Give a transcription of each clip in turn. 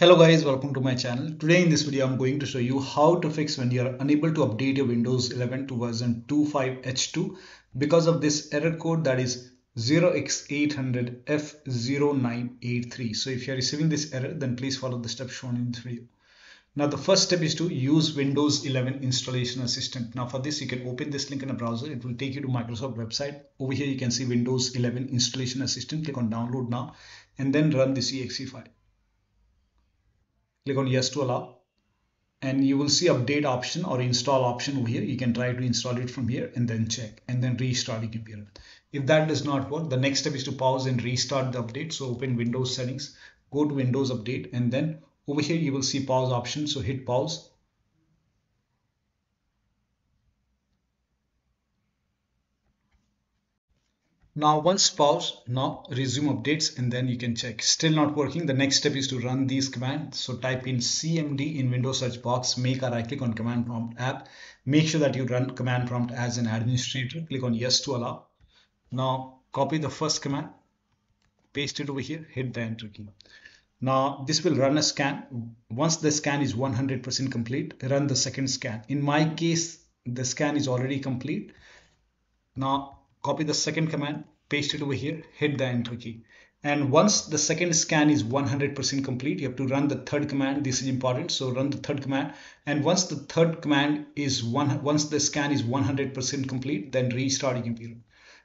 Hello guys, welcome to my channel. Today in this video, I'm going to show you how to fix when you're unable to update your Windows 11 to version 25H2 because of this error code that is 0x800F0983. So if you're receiving this error, then please follow the steps shown in this video. Now the first step is to use Windows 11 installation assistant. Now for this, you can open this link in a browser. It will take you to Microsoft website. Over here, you can see Windows 11 installation assistant. Click on download now and then run this exe file click on yes to allow. And you will see update option or install option over here. You can try to install it from here and then check and then restart your computer if that does not work the next step is to pause and restart the update. So open windows settings go to windows update and then over here you will see pause option. So hit pause Now once pause, now resume updates and then you can check. Still not working. The next step is to run these commands. So type in CMD in Windows search box, make a right click on command prompt app. Make sure that you run command prompt as an administrator. Click on yes to allow. Now copy the first command, paste it over here, hit the enter key. Now this will run a scan. Once the scan is 100% complete, run the second scan. In my case, the scan is already complete. Now copy the second command, paste it over here, hit the enter key. And once the second scan is 100% complete, you have to run the third command. This is important. So run the third command. And once the third command is one, once the scan is 100% complete, then restart your computer.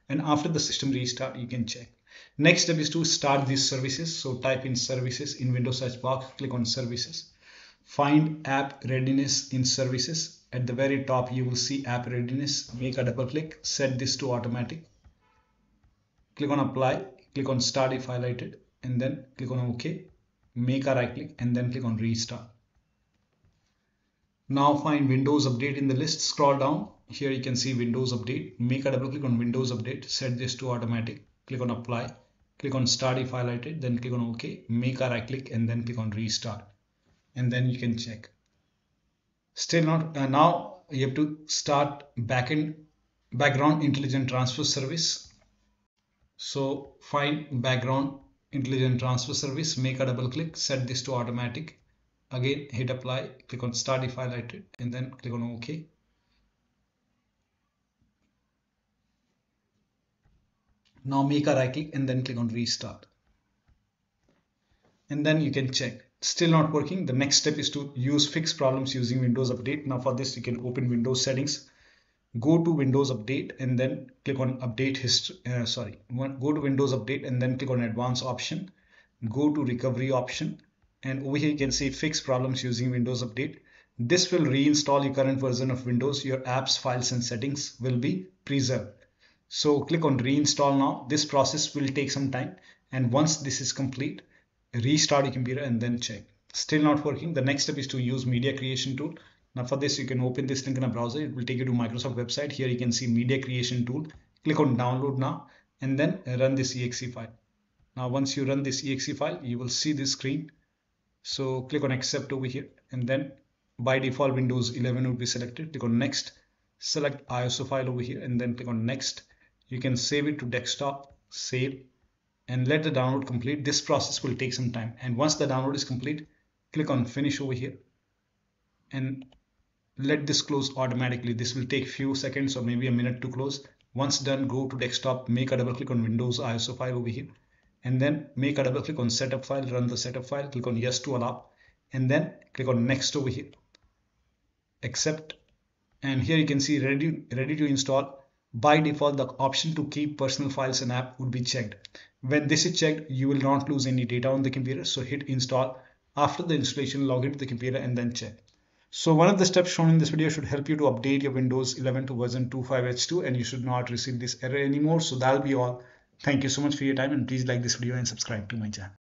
And after the system restart, you can check. Next step is to start these services. So type in services in Windows search box, click on services. Find app readiness in services at the very top you will see app readiness. Make a double click. Set this to automatic. Click on apply. Click on start if highlighted. And then click on ok. Make a right click and then click on restart. Now find windows update in the list. Scroll down. Here you can see windows update. Make a double click on windows update. Set this to automatic. Click on apply. Click on start if highlighted. Then click on ok. Make a right click and then click on restart. And then you can check still not uh, now you have to start background intelligent transfer service. So find background intelligent transfer service make a double click set this to automatic. Again hit apply click on start if highlighted and then click on ok. Now make a right click and then click on restart. And then you can check still not working. The next step is to use fix problems using windows update. Now for this you can open windows settings go to windows update and then click on update history uh, sorry go to windows update and then click on advanced option go to recovery option and over here you can see fix problems using windows update. This will reinstall your current version of windows. Your apps files and settings will be preserved. So click on reinstall now. This process will take some time and once this is complete restart your computer and then check. Still not working. The next step is to use media creation tool. Now for this you can open this link in a browser. It will take you to microsoft website. Here you can see media creation tool. Click on download now and then run this exe file. Now once you run this exe file you will see this screen. So click on accept over here and then by default windows 11 will be selected. Click on next. Select iso file over here and then click on next. You can save it to desktop save and let the download complete. This process will take some time. And once the download is complete, click on finish over here and let this close automatically. This will take few seconds or maybe a minute to close. Once done, go to desktop, make a double click on Windows ISO file over here and then make a double click on setup file, run the setup file, click on yes to allow and then click on next over here. Accept and here you can see ready, ready to install by default, the option to keep personal files and app would be checked. When this is checked, you will not lose any data on the computer. So hit install. After the installation, log into the computer and then check. So one of the steps shown in this video should help you to update your Windows 11 to version 25H2 and you should not receive this error anymore. So that'll be all. Thank you so much for your time and please like this video and subscribe to my channel.